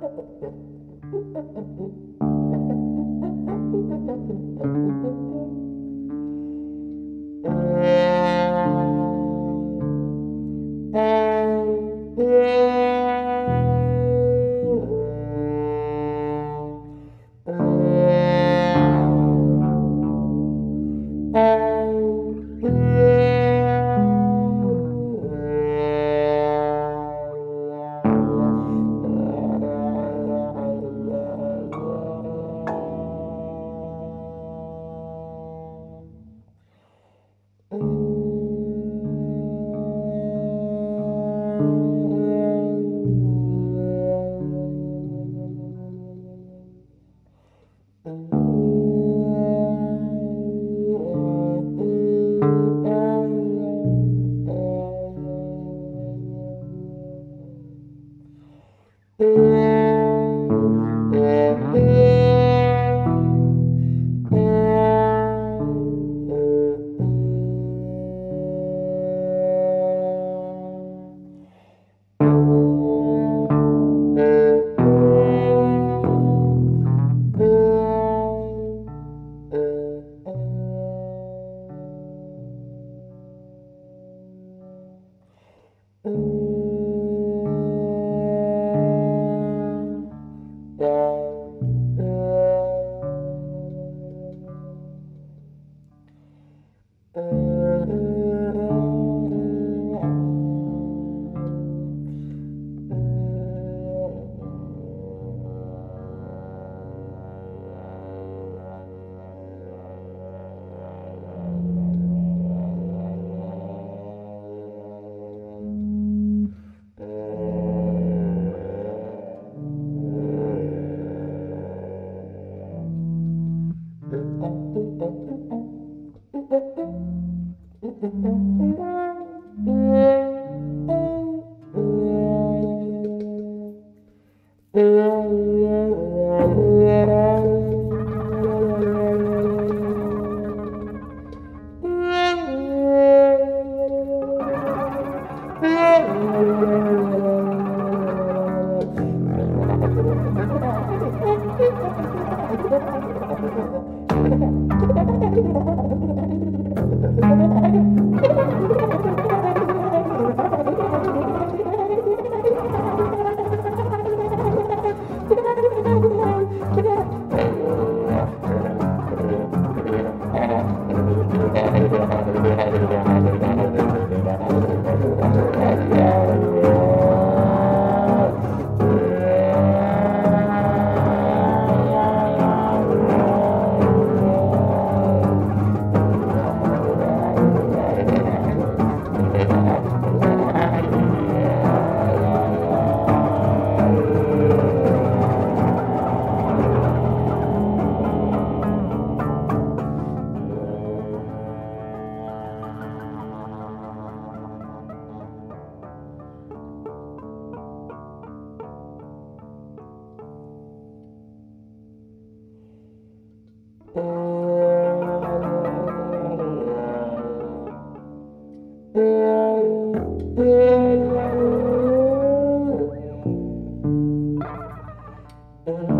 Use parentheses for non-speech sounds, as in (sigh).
Thank (laughs) you. ちょっと待って。Uh...